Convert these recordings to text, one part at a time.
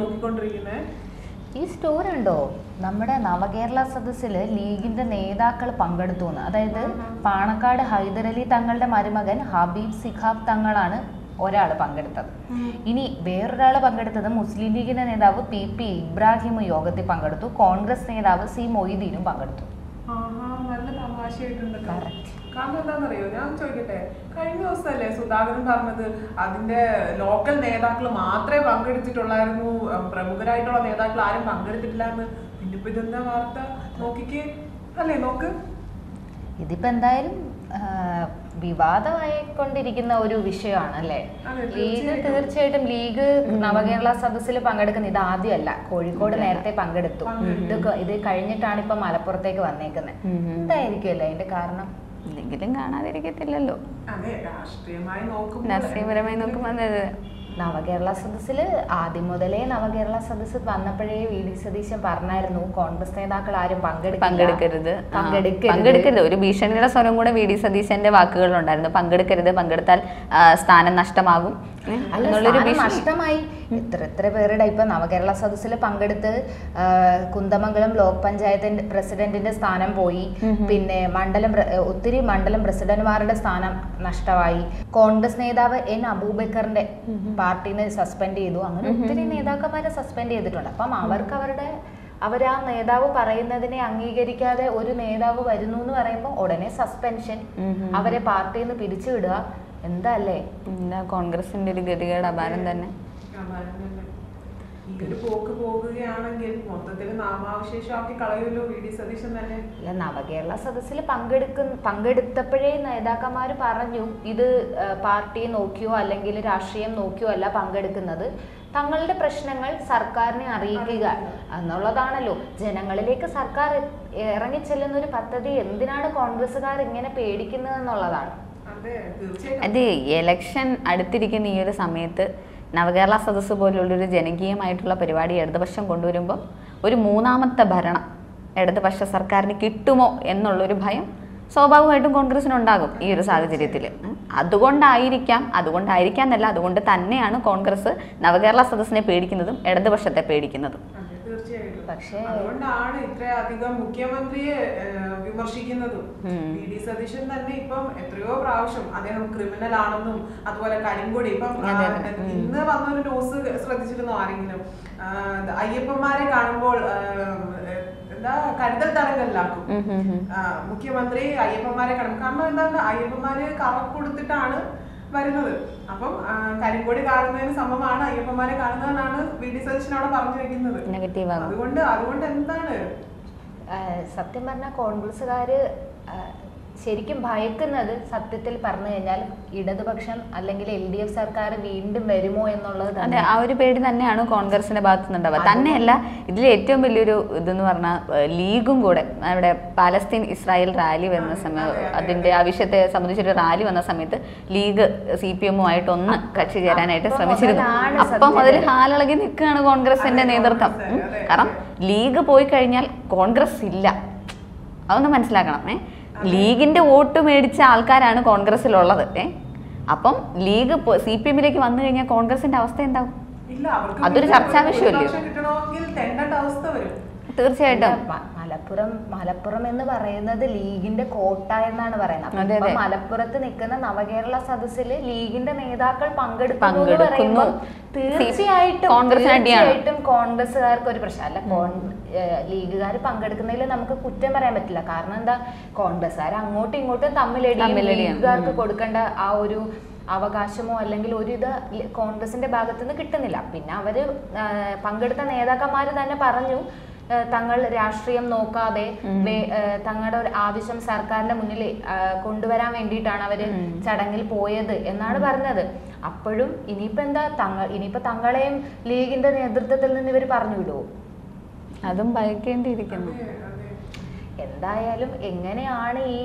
നോക്കിക്കൊണ്ടിരിക്കുന്നത് ഈ സ്റ്റോറി ഉണ്ടോ? നമ്മുടെ നവകേരള സദസ്സിൽ ലീഗിന്റെ നേതാക്കൾ പങ്കെടുത്തു എന്ന്. അതായത് പാണക്കാട് ഹൈദരലി തങ്ങളുടെ മരുമകൻ ഹബീബ് സിഖാബ് തങ്ങളാണ് ഒരാൾ പങ്കെടുത്തത്. ഇനി വേറൊരാൾ പങ്കെടുത്തത് മുസ്ലിം ലീഗിന്റെ നേതാവ് പി പി ഇബ്രാഹിം യോഗത്തിൽ പങ്കെടുത്തു. കോൺഗ്രസ് നേതാവ് സി മൊയ്തീനും പങ്കെടുത്തു. നല്ല തമാശയായിട്ടുണ്ട്. കാരണം എന്താണെന്നറിയോ? ഞാൻ ചോദിക്കട്ടെ കഴിഞ്ഞ ദിവസമല്ലേ സുധാകരൻ പറഞ്ഞത് അതിന്റെ ലോക്കൽ നേതാക്കൾ മാത്രമേ പങ്കെടുത്തിട്ടുള്ളായിരുന്നു പ്രമുഖരായിട്ടുള്ള നേതാക്കൾ ആരും പങ്കെടുത്തിട്ടില്ല എന്ന്. പിന്നെ ഇതെന്താ വാർത്ത? നോക്കിക്കേ. അല്ലേ നോക്ക്. ഇതിപ്പോ എന്തായാലും വിവാദമായിക്കൊണ്ടിരിക്കുന്ന ഒരു വിഷയമാണ് അല്ലേ ലീഗ് തീർച്ചയായിട്ടും. തീർച്ചയായിട്ടും ലീഗ് നവകേരള സദസ്സിൽ പങ്കെടുക്കുന്ന ഇത് ആദ്യമല്ല കോഴിക്കോട് നേരത്തെ പങ്കെടുത്തു. ഇത് ഇത് കഴിഞ്ഞിട്ടാണ് ഇപ്പൊ മലപ്പുറത്തേക്ക് വന്നേക്കുന്നത് എന്തായിരിക്കുമല്ലേ അതിന്റെ കാരണം? ഇല്ലെങ്കിലും കാണാതിരിക്കത്തില്ലല്ലോ. നസീപരമായി നോക്കുമ്പോൾ അത്. നവകേരള സദസ്സിൽ ആദ്യം മുതലേ നവകേരള സദസ്സ് വന്നപ്പോഴേ വി ഡി സതീശൻ പറഞ്ഞായിരുന്നു കോൺഗ്രസ് നേതാക്കൾ ആരും പങ്കെടുക്കരുത്. പങ്കെടുക്കരുത്. ഒരു ഭീഷണിയുടെ സ്വരം കൂടെ വി ഡി സതീശന്റെ വാക്കുകളിലുണ്ടായിരുന്നു. പങ്കെടുക്കരുത് പങ്കെടുത്താൽ സ്ഥാനം നഷ്ടമാകും. നഷ്ടമായി. എത്ര എത്ര പേരുടെ ഇപ്പൊ നവകേരള സദസ്സിൽ പങ്കെടുത്ത് കുന്തമംഗലം ബ്ലോക്ക് പഞ്ചായത്തിന്റെ പ്രസിഡന്റിന്റെ സ്ഥാനം പോയി. പിന്നെ മണ്ഡലം ഒത്തിരി മണ്ഡലം പ്രസിഡന്റുമാരുടെ സ്ഥാനം നഷ്ടമായി. കോൺഗ്രസ് നേതാവ് എൻ അബൂബക്കറിന്റെ പാർട്ടിനെ സസ്പെൻഡ് ചെയ്തു. അങ്ങനെ ഒത്തിരി നേതാക്കന്മാരെ സസ്പെൻഡ് ചെയ്തിട്ടുണ്ട്. അപ്പം അവർക്ക് അവരുടെ അവർ ആ നേതാവ് പറയുന്നതിനെ അംഗീകരിക്കാതെ ഒരു നേതാവ് വരുന്നു എന്ന് പറയുമ്പോൾ ഉടനെ സസ്പെൻഷൻ അവരെ പാർട്ടിയിൽ നിന്ന് പിരിച്ചുവിടുക. എന്താ അല്ലേ എന്താ കോൺഗ്രസിന്റെ ഒരു ഗതികേട് അപാരം തന്നെ. അല്ല നവകേരള സദസ്സിൽ പങ്കെടുക്കുന്ന പങ്കെടുത്തപ്പോഴേ നേതാക്കന്മാർ പറഞ്ഞു ഇത് പാർട്ടി പാർട്ടിയെ നോക്കിയോ അല്ലെങ്കിൽ രാഷ്ട്രീയം നോക്കിയോ അല്ല പങ്കെടുക്കുന്നത്. തങ്ങളുടെ പ്രശ്നങ്ങൾ സർക്കാരിനെ അറിയിക്കുക എന്നുള്ളതാണല്ലോ. ജനങ്ങളിലേക്ക് സർക്കാർ ഇറങ്ങിച്ചെല്ലുന്ന ഒരു പദ്ധതി എന്തിനാണ് കോൺഗ്രസ്സുകാർ ഇങ്ങനെ പേടിക്കുന്നത് എന്നുള്ളതാണ് അതെ എലക്ഷൻ അടുത്തിരിക്കുന്ന ഈ ഒരു സമയത്ത് നവകേരള സദസ്സ് പോലുള്ളൊരു ജനകീയമായിട്ടുള്ള പരിപാടി ഇടതുപക്ഷം കൊണ്ടുവരുമ്പോൾ ഒരു മൂന്നാമത്തെ ഭരണം ഇടതുപക്ഷ സർക്കാരിന് കിട്ടുമോ എന്നുള്ളൊരു ഭയം സ്വാഭാവികമായിട്ടും കോൺഗ്രസിനുണ്ടാകും ഈ ഒരു സാഹചര്യത്തിൽ അതുകൊണ്ടായിരിക്കാം അതുകൊണ്ടായിരിക്കാം എന്നല്ല അതുകൊണ്ട് തന്നെയാണ് കോൺഗ്രസ് നവകേരള സദസ്സിനെ പേടിക്കുന്നതും ഇടതുപക്ഷത്തെ പേടിക്കുന്നതും. പക്ഷേ- അതുകൊണ്ടാണ് ഇത്രയധികം മുഖ്യമന്ത്രിയെ വിമർശിക്കുന്നതും. V D. സതീശൻ തന്നെ ഇപ്പം എത്രയോ പ്രാവശ്യം അദ്ദേഹം ക്രിമിനൽ ആണെന്നും അതുപോലെ കരിങ്കൊടി ഇപ്പം. ഇന്ന് വന്നൊരു ന്യൂസ് ശ്രദ്ധിച്ചിരുന്നു ആരെങ്കിലും? അയ്യപ്പന്മാരെ കാണുമ്പോൾ എന്താ കരുതൽ തടങ്കലിലാക്കും മുഖ്യമന്ത്രി അയ്യപ്പന്മാരെ കാണും. കാരണം എന്താണ്? അയ്യപ്പന്മാര് കറക്കൊടുത്തിട്ടാണ് വരുന്നത്. അപ്പം കരിങ്കോടി കാണുന്നതിന് സമമാണ് അയ്യപ്പന്മാരെ കാണുന്നതെന്നാണ് വി ഡി. സതീശൻ അവിടെ പറഞ്ഞു വെക്കുന്നത്. അതുകൊണ്ട് അതുകൊണ്ട് എന്താണ്? സത്യം പറഞ്ഞാൽ കോൺഗ്രസ്സുകാർ ശരിക്കും ഭയക്കുന്നത് സത്യത്തിൽ പറഞ്ഞു കഴിഞ്ഞാൽ ഇടതുപക്ഷം അല്ലെങ്കിൽ എൽ ഡി എഫ് സർക്കാർ വീണ്ടും വരുമോ എന്നുള്ളത് അതെ ആ ഒരു പേടി തന്നെയാണ് കോൺഗ്രസിന്റെ ഭാഗത്തു നിന്നുണ്ടാവുക തന്നെയല്ല ഇതിൽ ഏറ്റവും വലിയൊരു ഇതെന്ന് പറഞ്ഞാൽ ലീഗും കൂടെ അവിടെ പാലസ്തീൻ ഇസ്രായേൽ റാലി വരുന്ന സമയം അതിന്റെ ആ വിഷയത്തെ സംബന്ധിച്ചൊരു റാലി വന്ന സമയത്ത് ലീഗ് സി പി എമ്മുമായിട്ട് ഒന്ന് കക്ഷി ചേരാനായിട്ട് ശ്രമിച്ചിരുന്നു. അപ്പം അതിൽ. ഹാലിളകി നിൽക്കുകയാണ് കോൺഗ്രസിന്റെ നേതൃത്വം. കാരണം ലീഗ് പോയി കഴിഞ്ഞാൽ കോൺഗ്രസ് ഇല്ല. അതൊന്ന് മനസ്സിലാക്കണം ഏ ലീഗിന്റെ വോട്ട് മേടിച്ച ആൾക്കാരാണ് കോൺഗ്രസിലുള്ളത് ഏ? അപ്പം ലീഗ് സി പി എമ്മിലേക്ക് വന്നു കഴിഞ്ഞാൽ കോൺഗ്രസിന്റെ അവസ്ഥ എന്താവും? അതൊരു ചർച്ചാ വിഷയമല്ലേ? തീർച്ചയായിട്ടും. മലപ്പുറം മലപ്പുറം എന്ന് പറയുന്നത് ലീഗിന്റെ കോട്ട എന്നാണ് പറയുന്നത്. അപ്പൊ മലപ്പുറത്ത് നിൽക്കുന്ന നവകേരള സദസ്സിൽ ലീഗിന്റെ നേതാക്കൾ പങ്കെടുക്കുന്നു തീർച്ചയായിട്ടും. തീർച്ചയായിട്ടും കോൺഗ്രസ്സുകാർക്ക് ഒരു പ്രശ്നം. അല്ല ലീഗുകാർ പങ്കെടുക്കുന്നതിൽ നമുക്ക് കുറ്റം പറയാൻ പറ്റില്ല. കാരണം എന്താ? കോൺഗ്രസ്സുകാർ അങ്ങോട്ടും ഇങ്ങോട്ടും തമ്മിലടിയും. ലീഗുകാർക്ക് കൊടുക്കേണ്ട ആ ഒരു അവകാശമോ അല്ലെങ്കിൽ ഒരു ഇത് കോൺഗ്രസിന്റെ ഭാഗത്തുനിന്ന് കിട്ടുന്നില്ല. പിന്നെ അവർ പങ്കെടുത്ത നേതാക്കന്മാർ തന്നെ പറഞ്ഞു തങ്ങൾ രാഷ്ട്രീയം നോക്കാതെ തങ്ങളുടെ ഒരു ആവശ്യം സർക്കാരിന്റെ മുന്നിൽ കൊണ്ടുവരാൻ വേണ്ടിയിട്ടാണ് അവർ ചടങ്ങിൽ പോയത് എന്നാണ് പറഞ്ഞത്. അപ്പോഴും ഇനിയിപ്പോ എന്താ തങ്ങൾ ഇനിയിപ്പോ തങ്ങളെയും ലീഗിന്റെ നേതൃത്വത്തിൽ നിന്ന് ഇവർ പറഞ്ഞു വിടുവോ അതും ഭയക്കേണ്ടിയിരിക്കുന്നു. എന്തായാലും എങ്ങനെയാണ് ഈ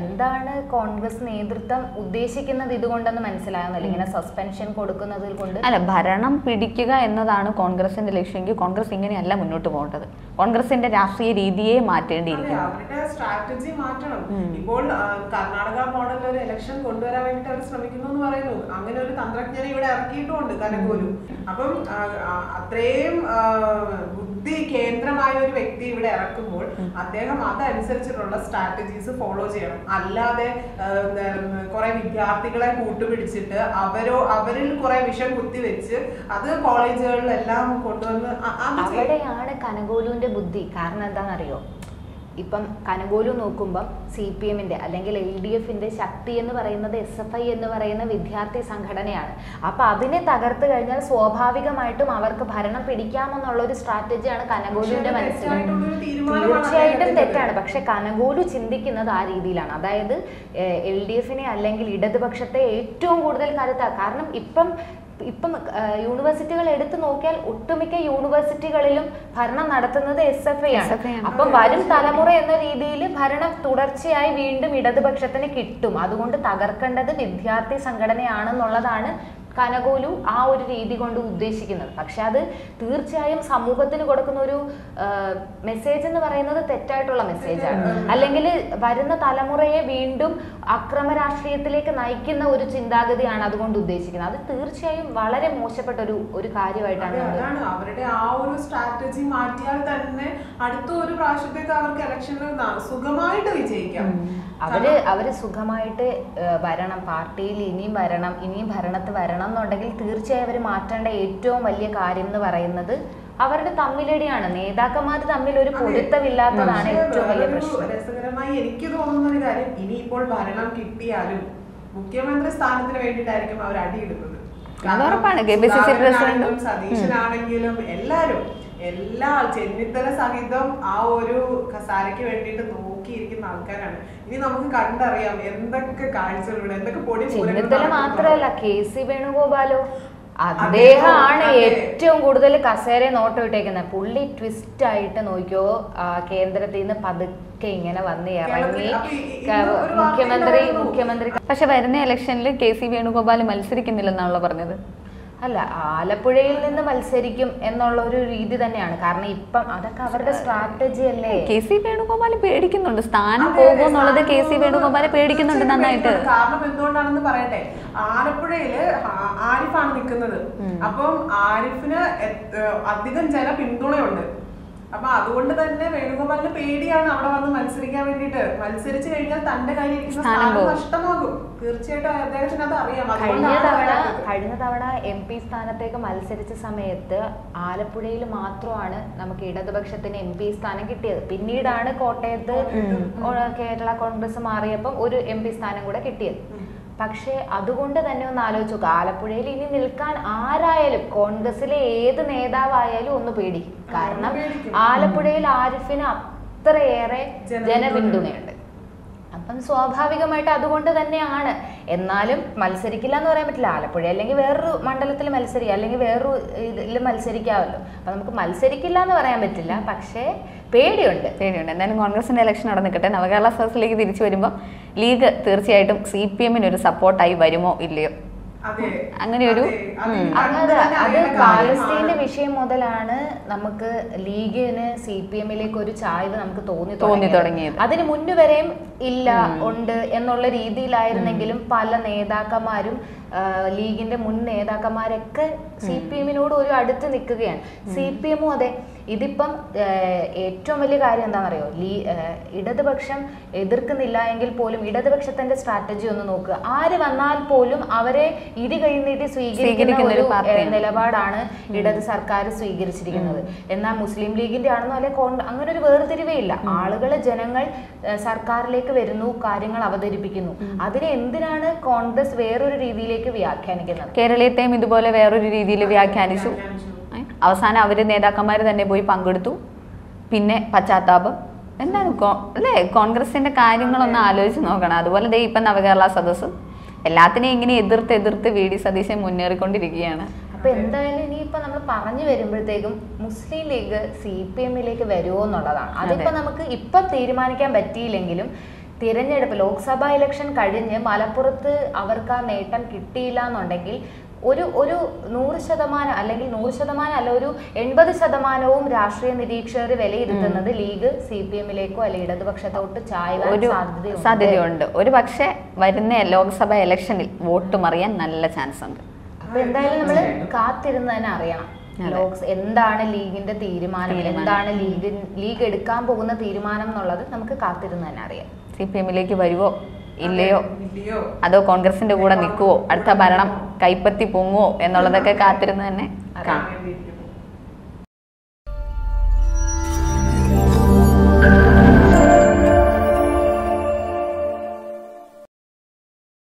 എന്താണ് കോൺഗ്രസ് നേതൃത്വം ഉദ്ദേശിക്കുന്നത് ഇതുകൊണ്ടെന്ന് മനസ്സിലാകുന്നില്ല. ഇങ്ങനെ സസ്പെൻഷൻ കൊടുക്കുന്നതിൽ കൊണ്ട് അല്ല ഭരണം പിടിക്കുക എന്നതാണ് കോൺഗ്രസിന്റെ ലക്ഷ്യമെങ്കിൽ കോൺഗ്രസ് ഇങ്ങനെയല്ല മുന്നോട്ട് പോകേണ്ടത്. കോൺഗ്രസിന്റെ രാഷ്ട്രീയ രീതിയെ മാറ്റേണ്ടിയിരിക്കുന്നു. അവരുടെ സ്ട്രാറ്റജി മാറ്റണം. ഇപ്പോൾ കർണാടക മോഡലിൽ ഒരു ഇലക്ഷൻ കൊണ്ടുവരാൻ വേണ്ടി അവർ ശ്രമിക്കുന്നു എന്ന് പറയുന്നു. അങ്ങനെ ഒരു തന്ത്രജ്ഞനെ ഇവിടെ ഇറക്കിയിട്ടുമുണ്ട് കനകോലും. അപ്പം അത്രയും ബുദ്ധി കേന്ദ്രമായ ഒരു വ്യക്തി ഇവിടെ ഇറക്കുമ്പോൾ അദ്ദേഹം അതനുസരിച്ചിട്ടുള്ള സ്ട്രാറ്റജീസ് ഫോളോ ചെയ്യണം. അല്ലാതെ കുറെ വിദ്യാർത്ഥികളെ കൂട്ടുപിടിച്ചിട്ട് അവരോ അവരിൽ കുറെ വിഷം കുത്തിവെച്ച് അത് കോളേജുകളിലെല്ലാം കൊണ്ടുവന്ന് അവിടെയാണ് കനകോലുവിന്റെ ബുദ്ധി. കാരണം എന്താണെന്നറിയോ? ഇപ്പം കനകോലു നോക്കുമ്പം സി പി എമ്മിന്റെ അല്ലെങ്കിൽ എൽ ഡി എഫിന്റെ ശക്തി എന്ന് പറയുന്നത് എസ് എഫ് ഐ എന്ന് പറയുന്ന വിദ്യാർത്ഥി സംഘടനയാണ്. അപ്പൊ അതിനെ തകർത്ത് കഴിഞ്ഞാൽ സ്വാഭാവികമായിട്ടും അവർക്ക് ഭരണം പിടിക്കാമെന്നുള്ള ഒരു സ്ട്രാറ്റജിയാണ് അത് മനസ്സിൽ. തീർച്ചയായിട്ടും തെറ്റാണ്. പക്ഷെ കനകോലു ചിന്തിക്കുന്നത് ആ രീതിയിലാണ്. അതായത് എൽ ഡി എഫിനെ അല്ലെങ്കിൽ ഇടതുപക്ഷത്തെ ഏറ്റവും കൂടുതൽ കരുത്താ. കാരണം ഇപ്പം ഇപ്പം യൂണിവേഴ്സിറ്റികൾ എടുത്തു നോക്കിയാൽ ഒട്ടുമിക്ക യൂണിവേഴ്സിറ്റികളിലും ഭരണം നടത്തുന്നത് എസ് എഫ് ഐ ആണ്. അപ്പം വരും തലമുറ എന്ന രീതിയിൽ ഭരണം തുടർച്ചയായി വീണ്ടും ഇടതുപക്ഷത്തിന് കിട്ടും. അതുകൊണ്ട് തകർക്കേണ്ടത് വിദ്യാർത്ഥി സംഘടനയാണെന്നുള്ളതാണ് കനകോലു ആ ഒരു രീതി കൊണ്ട് ഉദ്ദേശിക്കുന്നത്. പക്ഷെ അത് തീർച്ചയായും സമൂഹത്തിന് കൊടുക്കുന്ന ഒരു മെസ്സേജ് എന്ന് പറയുന്നത് തെറ്റായിട്ടുള്ള മെസ്സേജാണ് അല്ലെങ്കിൽ വരുന്ന തലമുറയെ വീണ്ടും അക്രമ രാഷ്ട്രീയത്തിലേക്ക് നയിക്കുന്ന ഒരു ചിന്താഗതിയാണ് അതുകൊണ്ട് ഉദ്ദേശിക്കുന്നത്. അത് തീർച്ചയായും വളരെ മോശപ്പെട്ട ഒരു ഒരു കാര്യമായിട്ടാണ് അവരുടെ ആ ഒരു സ്ട്രാറ്റജി മാറ്റിയാൽ തന്നെ അടുത്ത ഒരു പ്രാവശ്യത്തേക്ക് അവർക്ക് ഇലക്ഷനിൽ സുഖമായിട്ട് വിജയിക്കാം. അവർ അവർ സുഖമായിട്ട് വരണം പാർട്ടിയിൽ ഇനിയും വരണം ഇനിയും ഭരണത്ത് വരണം എന്നുണ്ടെങ്കിൽ തീർച്ചയായും അവർ മാറ്റേണ്ട ഏറ്റവും വലിയ കാര്യം എന്ന് പറയുന്നത് അവരുടെ തമ്മിലടിയാണ്. നേതാക്കന്മാർ തമ്മിൽ ഒരു. പൊരുത്തമില്ലാത്തതാണ് ഏറ്റവും വലിയ പ്രശ്നം. രസകരമായി എനിക്ക് തോന്നുന്ന ഒരു കാര്യം ഇനിയിപ്പോൾ ഭരണം കിട്ടിയാലും മുഖ്യമന്ത്രി സ്ഥാനത്തിന് വേണ്ടിയിട്ടായിരിക്കും അവർ അടിയിടുന്നത്. സതീശനാണെങ്കിലും എല്ലാരും എല്ലാ ചെന്നിത്തല സഹിതം ആ ഒരു കസാരയ്ക്ക് വേണ്ടിയിട്ട് നോക്കിയിരിക്കുന്ന ആൾക്കാരാണ്. ഇനി നമുക്ക് കണ്ടറിയാം എന്തൊക്കെ കാഴ്ചകളുണ്ട് എന്തൊക്കെ പൊടി ചെന്നിത്തല. മാത്രമല്ല കെ സി വേണുഗോപാലോ? അദ്ദേഹമാണ് ഏറ്റവും കൂടുതൽ കസേര നോട്ടം ഇട്ടേക്കുന്നത് പുള്ളി ട്വിസ്റ്റ് ആയിട്ട് നോക്കിയോ? കേന്ദ്രത്തിൽ നിന്ന് പതുക്കെ ഇങ്ങനെ വന്ന് ഇറങ്ങി. മുഖ്യമന്ത്രി മുഖ്യമന്ത്രി പക്ഷെ വരുന്ന ഇലക്ഷനിൽ കെ സി വേണുഗോപാൽ മത്സരിക്കുന്നില്ലെന്നാണല്ലോ പറഞ്ഞത്. അല്ല ആലപ്പുഴയിൽ നിന്ന് മത്സരിക്കും എന്നുള്ള ഒരു രീതി തന്നെയാണ്. കാരണം ഇപ്പം അതൊക്കെ അവരുടെ സ്ട്രാറ്റജി അല്ലേ? കെ സി വേണുഗോപാൽ പേടിക്കുന്നുണ്ട്. സ്ഥാനം പോകും എന്നുള്ളത് കെ സി സ്ഥാനം വേണുഗോപാലെ പേടിക്കുന്നുണ്ട് നന്നായിട്ട്. കാരണം എന്തുകൊണ്ടാണെന്ന് പറയട്ടെ? ആലപ്പുഴയിൽ ആരിഫാണ് നിൽക്കുന്നത്. അപ്പം ആരിഫിന് അധികം ജന പിന്തുണയുണ്ട്. അപ്പൊ അതുകൊണ്ട് തന്നെ വേണുഗോപാലിന് പേടിയാണ് അവിടെ വന്ന് മത്സരിക്കാൻ വേണ്ടിട്ട് മത്സരിച്ചു കഴിഞ്ഞാൽ തന്റെ കയ്യിൽ ഇരിക്കുന്ന സ്ഥാനം സ്ഥാനം നഷ്ടമാകും. തീർച്ചയായിട്ടും അദ്ദേഹത്തിന് അത് അറിയാം. തവണ. കഴിഞ്ഞ തവണ എം പി സ്ഥാനത്തേക്ക് മത്സരിച്ച സമയത്ത് ആലപ്പുഴയിൽ മാത്രമാണ് നമുക്ക് ഇടതുപക്ഷത്തിന് എം പി സ്ഥാനം കിട്ടിയത്. പിന്നീടാണ് കോട്ടയത്ത് കേരള കോൺഗ്രസ് മാറിയപ്പോൾ ഒരു എം പി സ്ഥാനം കൂടെ കിട്ടിയത്. പക്ഷേ അതുകൊണ്ട് തന്നെ ഒന്ന് ആലോചിച്ചു നോക്കുക ആലപ്പുഴയിൽ ഇനി നിൽക്കാൻ ആരായാലും കോൺഗ്രസിലെ ഏത് നേതാവായാലും ഒന്ന് പേടിക്കും. കാരണം ആലപ്പുഴയിൽ ആരിഫിന് അത്രയേറെ ജനപിന്തുണയുണ്ട്. അപ്പം സ്വാഭാവികമായിട്ട് അതുകൊണ്ട് തന്നെയാണ്. എന്നാലും മത്സരിക്കില്ല എന്ന് പറയാൻ പറ്റില്ല. ആലപ്പുഴ അല്ലെങ്കിൽ വേറൊരു മണ്ഡലത്തിൽ മത്സരിക്കുക അല്ലെങ്കിൽ വേറൊരു ഇതിൽ മത്സരിക്കാമല്ലോ. അപ്പം നമുക്ക് മത്സരിക്കില്ല എന്ന് പറയാൻ പറ്റില്ല. പക്ഷേ പേടിയുണ്ട്. പേടിയുണ്ട്. എന്തായാലും കോൺഗ്രസിന്റെ ഇലക്ഷൻ അവിടെ നിൽക്കട്ടെ. നവകേരള സദസ്സിലേക്ക് തിരിച്ചു വരുമ്പോൾ ലീഗ് തീർച്ചയായിട്ടും സി പി എമ്മിന് ഒരു സപ്പോർട്ടായി വരുമോ ഇല്ലയോ? അതെ. അങ്ങനെ ഒരു- അതെ. പാലസ്തീന്റെ വിഷയം മുതലാണ് നമുക്ക് ലീഗിന് സി പി എമ്മിലേക്ക് ഒരു ചായ്വ് നമുക്ക് തോന്നി തോന്നി തുടങ്ങിയത്. അതിന് മുന്നു വരെയും ഇല്ല ഉണ്ട് എന്നുള്ള രീതിയിലായിരുന്നെങ്കിലും പല നേതാക്കന്മാരും ലീഗിന്റെ മുൻ നേതാക്കന്മാരൊക്കെ സി പി എമ്മിനോട് ഒരു അടുത്ത് നിൽക്കുകയാണ്. സി പി എമ്മും അതെ ഇതിപ്പം ഏറ്റവും വലിയ കാര്യം എന്താണെന്നറിയോ? ലീ ഇടതുപക്ഷം എതിർക്കുന്നില്ല എങ്കിൽ പോലും ഇടതുപക്ഷത്തിന്റെ സ്ട്രാറ്റജി ഒന്ന് നോക്കുക. ആര് വന്നാൽ പോലും അവരെ ഇടി കഴിഞ്ഞിട്ട് സ്വീകരിക്കുന്ന സ്വീകരിക്കുന്ന ഒരു നിലപാടാണ് ഇടത് സർക്കാർ സ്വീകരിച്ചിരിക്കുന്നത്. എന്നാൽ മുസ്ലിം ലീഗിന്റെ ആണെന്നോ അല്ലെ കോൺ- അങ്ങനെ ഒരു വേർതിരിവേ ഇല്ല. ആളുകൾ ജനങ്ങൾ സർക്കാരിലേക്ക് വരുന്നു കാര്യങ്ങൾ അവതരിപ്പിക്കുന്നു. അതിനെ എന്തിനാണ് കോൺഗ്രസ് വേറൊരു രീതിയിലേക്ക് വ്യാഖ്യാനിക്കുന്നത്? കേരളീയത്തെയും ഇതുപോലെ വേറൊരു രീതിയിൽ വ്യാഖ്യാനിച്ചു? അവസാനം അവർ നേതാക്കന്മാർ തന്നെ പോയി പങ്കെടുത്തു. പിന്നെ പശ്ചാത്താപം. എന്താണ് കോ- അല്ലേ? കോൺഗ്രസിന്റെ കാര്യങ്ങളൊന്ന് ആലോചിച്ച് നോക്കണം. അതുപോലെ ദേ ഇപ്പം നവകേരള സദസ്സ് എല്ലാത്തിനെയും ഇങ്ങനെ എതിർത്ത് എതിർത്ത് വി ഡി സതീശൻ മുന്നേറിക്കൊണ്ടിരിക്കുകയാണ്. അപ്പൊ എന്തായാലും ഇനിയിപ്പോ നമ്മൾ പറഞ്ഞു വരുമ്പോഴത്തേക്കും മുസ്ലിം ലീഗ് സി പി എമ്മിലേക്ക് വരുമോ എന്നുള്ളതാണ്. അതിപ്പോ നമുക്ക് ഇപ്പൊ തീരുമാനിക്കാൻ പറ്റിയില്ലെങ്കിലും തിരഞ്ഞെടുപ്പ് ലോക്സഭാ ഇലക്ഷൻ കഴിഞ്ഞ് മലപ്പുറത്ത് അവർക്ക് ആ നേട്ടം കിട്ടിയില്ല എന്നുണ്ടെങ്കിൽ ഒരു ഒരു നൂറ് ശതമാനം അല്ലെങ്കിൽ നൂറ് ശതമാനം അല്ല ഒരു എൺപത് ശതമാനവും രാഷ്ട്രീയ നിരീക്ഷകർ വിലയിരുത്തുന്നത് ലീഗ് സി പി എമ്മിലേക്കോ അല്ലെങ്കിൽ ഇടതുപക്ഷത്തോട്ട് ചായ ഒരു സാധ്യതയുണ്ട്. ഒരു പക്ഷേ വരുന്ന ലോക്സഭ ഇലക്ഷനിൽ വോട്ട് മറിയാൻ നല്ല ചാൻസ് ഉണ്ട് അപ്പൊ എന്തായാലും നമ്മൾ കാത്തിരുന്ന് തന്നെ അറിയണം ലോക്സ് എന്താണ് ലീഗിന്റെ തീരുമാനം. എന്താണ് ലീഗ് ലീഗ് എടുക്കാൻ പോകുന്ന തീരുമാനം എന്നുള്ളത് നമുക്ക് കാത്തിരുന്ന് തന്നെ അറിയാം. സി പി എമ്മിലേക്ക് വരുവോ? ഇല്ലയോ? ഇല്ലയോ? അതോ കോൺഗ്രസിന്റെ കൂടെ നിൽക്കുവോ? അടുത്ത ഭരണം കൈപ്പത്തി പൊങ്ങുവോ എന്നുള്ളതൊക്കെ കാത്തിരുന്ന് തന്നെ. കാണാം